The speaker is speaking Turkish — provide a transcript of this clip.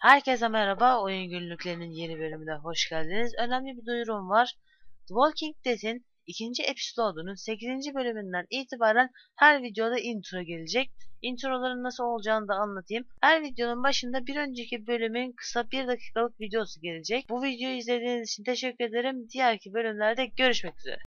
Herkese merhaba, Oyun Günlüklerinin yeni bölümüne hoş geldiniz. Önemli bir duyurum var. The Walking Dead'in ikinci episode'unun 8. bölümünden itibaren her videoda intro gelecek. Introların nasıl olacağını da anlatayım. Her videonun başında bir önceki bölümün kısa bir dakikalık videosu gelecek. Bu videoyu izlediğiniz için teşekkür ederim. Diğerki bölümlerde görüşmek üzere.